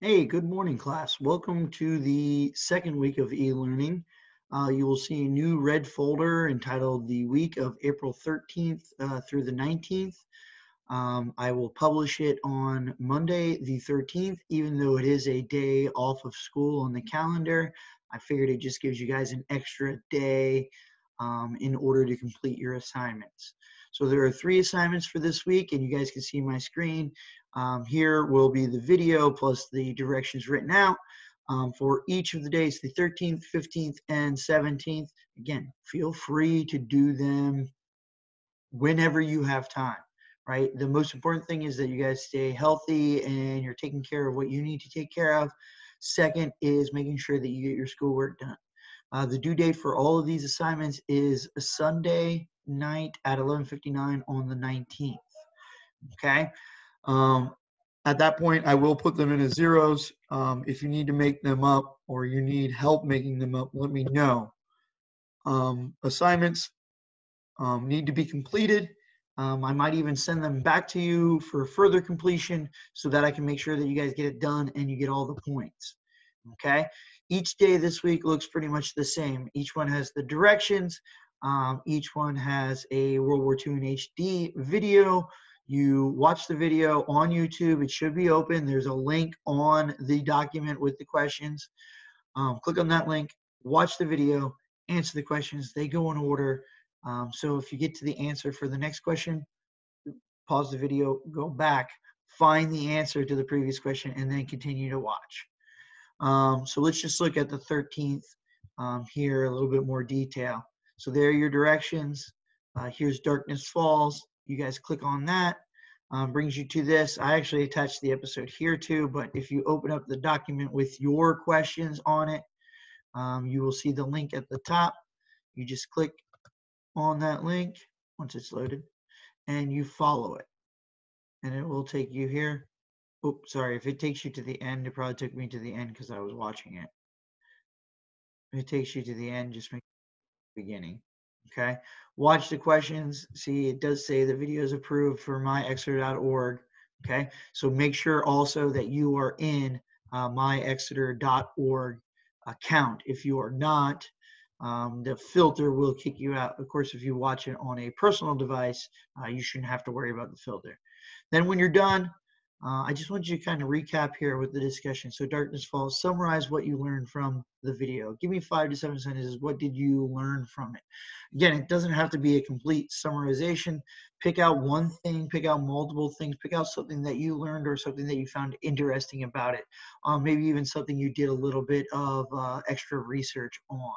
Hey, good morning, class. Welcome to the second week of e-learning. Uh, you will see a new red folder entitled the week of April 13th uh, through the 19th. Um, I will publish it on Monday, the 13th, even though it is a day off of school on the calendar. I figured it just gives you guys an extra day um, in order to complete your assignments. So there are three assignments for this week, and you guys can see my screen. Um, here will be the video plus the directions written out um, for each of the days, the 13th, 15th, and 17th. Again, feel free to do them whenever you have time, right? The most important thing is that you guys stay healthy and you're taking care of what you need to take care of. Second is making sure that you get your schoolwork done. Uh, the due date for all of these assignments is Sunday night at 11:59 on the 19th. Okay. Um, at that point, I will put them in as zeros. Um, if you need to make them up or you need help making them up, let me know. Um, assignments um, need to be completed. Um, I might even send them back to you for further completion so that I can make sure that you guys get it done and you get all the points. Okay. Each day this week looks pretty much the same. Each one has the directions. Um, each one has a World War II in HD video you watch the video on YouTube. It should be open. There's a link on the document with the questions. Um, click on that link, watch the video, answer the questions. They go in order. Um, so if you get to the answer for the next question, pause the video, go back, find the answer to the previous question, and then continue to watch. Um, so let's just look at the 13th um, here, a little bit more detail. So there are your directions. Uh, here's Darkness Falls. You guys click on that. Um, brings you to this. I actually attached the episode here too but if you open up the document with your questions on it um, you will see the link at the top. You just click on that link once it's loaded and you follow it. And it will take you here oh sorry if it takes you to the end it probably took me to the end because i was watching it if it takes you to the end just make beginning Okay. Watch the questions. See, it does say the video is approved for myexeter.org. Okay. So make sure also that you are in uh, myexeter.org account. If you are not, um, the filter will kick you out. Of course, if you watch it on a personal device, uh, you shouldn't have to worry about the filter. Then when you're done, uh, I just want you to kind of recap here with the discussion. So Darkness Falls, summarize what you learned from the video. Give me five to seven sentences. What did you learn from it? Again, it doesn't have to be a complete summarization. Pick out one thing, pick out multiple things, pick out something that you learned or something that you found interesting about it. Um, maybe even something you did a little bit of uh, extra research on.